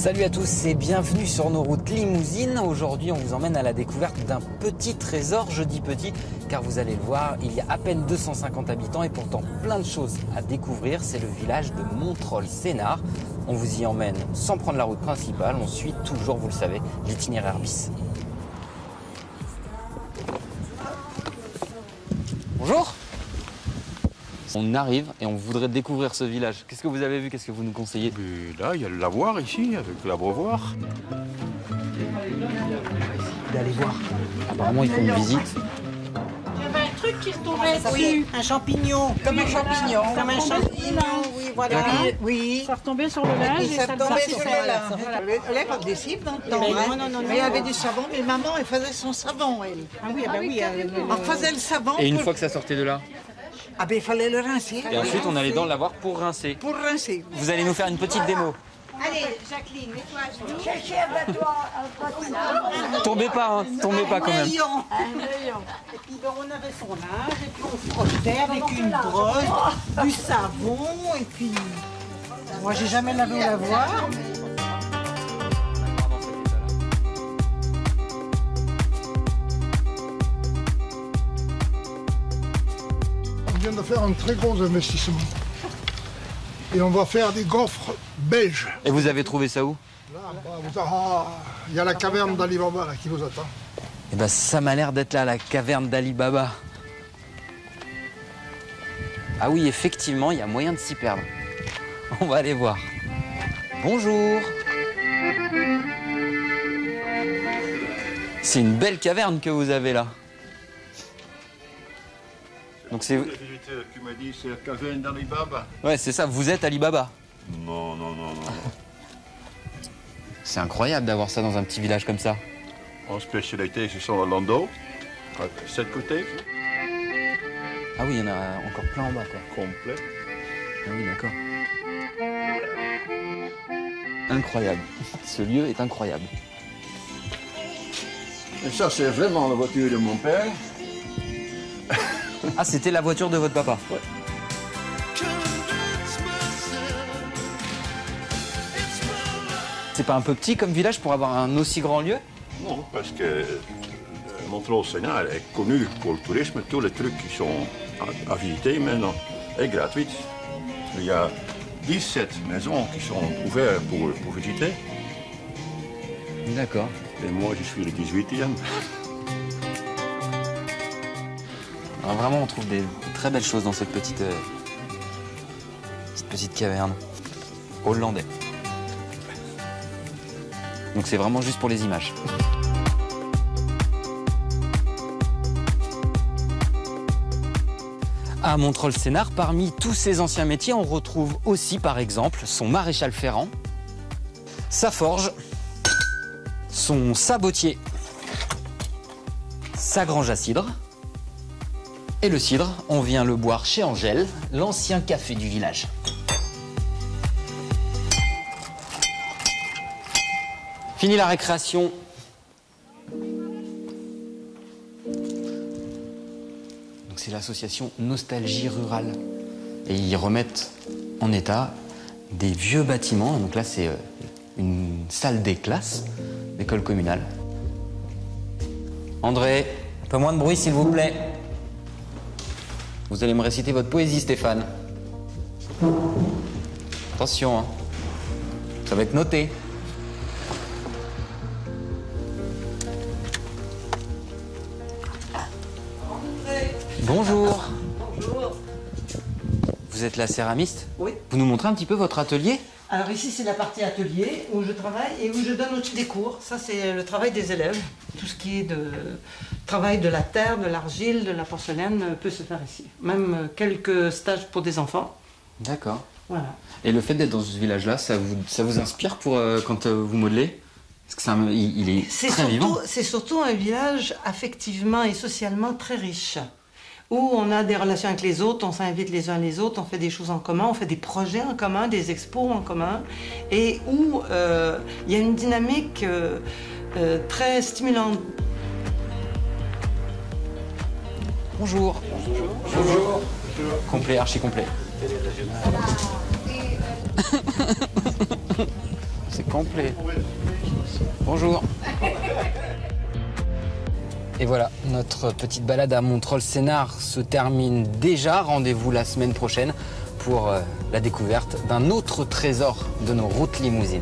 Salut à tous et bienvenue sur nos routes limousines. Aujourd'hui, on vous emmène à la découverte d'un petit trésor. Je dis petit car vous allez le voir, il y a à peine 250 habitants et pourtant plein de choses à découvrir. C'est le village de Montrol-Sénard. On vous y emmène sans prendre la route principale. On suit toujours, vous le savez, l'itinéraire bis. Bonjour on arrive et on voudrait découvrir ce village. Qu'est-ce que vous avez vu? Qu'est-ce que vous nous conseillez? Mais là, il y a le lavoir ici, avec l'abreuvoir. D'aller voir. Apparemment, ils font une visite. Il y avait un truc qui se tombait Oui, un champignon. Comme un champignon. Comme un champignon, oui, voilà. Oui. Ça retombait sur le linge Et et ça le tombait sur le linge. Elle n'est pas agressive dans le temps. Mais hein. non, non, non, Mais il y non. avait du savon, mais maman, elle faisait son savon, elle. Ah oui, ah bah oui. euh, le- On faisait le savon. Et une pour- fois que ça sortait de là? Ah ben, il fallait le rincer. Et ensuite, on allait dans le lavoir pour rincer. Pour rincer. Vous allez nous faire une petite démo. Allez, Jacqueline, nettoie. Tombez pas, hein. Tombez pas quand même. Rayon. Et puis ben, on avait son linge, et puis on frottait avec une brosse, du savon, et puis... Moi, j'ai jamais lavé au lavoir. Vient de faire un très gros investissement. Et on va faire des gaufres belges. Et vous avez trouvé ça où Là, ah, il y a la caverne d'Alibaba là, qui vous attend. Eh ben, ça m'a l'air d'être là, la caverne d'Ali Baba. Ah oui, effectivement, il y a moyen de s'y perdre. On va aller voir. Bonjour. C'est une belle caverne que vous avez là. Donc c'est... M'a dit c'est la caverne d'Alibaba. Ouais, c'est ça, vous êtes Ali Baba. Non, non, non, non. C'est incroyable d'avoir ça dans un petit village comme ça. En spécialité, ce sont. À Sept côtés, Ah oui, il y en a encore plein en bas, quoi. complet. Ah oui, d'accord. Incroyable. Ce lieu est incroyable. Et ça, c'est vraiment la voiture de mon père. Ah, c'était la voiture de votre papa C'est pas un peu petit comme village pour avoir un aussi grand lieu? Non, parce que euh, Montreux-Sénard est connu pour le tourisme. Tous les trucs qui sont à, à visiter maintenant est gratuit. Il y a 17 maisons qui sont ouvertes pour, pour visiter. D'accord. Et moi, je suis le 18e. Alors vraiment, on trouve des très belles choses dans cette petite, euh, petite caverne. Hollandais. Donc c'est vraiment juste pour les images. À Montreux-le-Sénard, parmi tous ses anciens métiers, on retrouve aussi par exemple son maréchal ferrant, sa forge, son sabotier, sa grange à cidre, et le cidre, on vient le boire chez Angèle, l'ancien café du village. Fini la récréation. Donc c'est l'association Nostalgie Rurale. Et ils remettent en état des vieux bâtiments. Donc là, c'est euh, une salle des classes d'école communale. André, un peu moins de bruit s'il vous plaît. Vous allez me réciter votre poésie, Stéphane. Attention, hein. ça va être noté. Bonjour. Vous êtes la céramiste Oui. Vous nous montrez un petit peu votre atelier Alors ici, c'est la partie atelier où je travaille et où je donne aussi des cours. Ça, c'est le travail des élèves. Tout ce qui est de travail de la terre, de l'argile, de la porcelaine peut se faire ici. Même quelques stages pour des enfants. D'accord. Voilà. Et le fait d'être dans ce village-là, ça vous, ça vous inspire pour euh, quand euh, vous modelez? Parce que c'est un- il, il est C'est très vivant. surtout, c'est surtout un village affectivement et socialement très riche, où on a des relations avec les autres, on s'invite les uns les autres, on fait des choses en commun, on fait des projets en commun, des expos en commun, et où euh, il y a une dynamique euh, euh, très stimulante. Bonjour. Bonjour. Complet, archi complet. C'est complet. Bonjour. Et voilà, notre petite balade à Montrolles-Sénard se termine déjà. Rendez-vous la semaine prochaine pour euh, la découverte d'un autre trésor de nos routes limousines.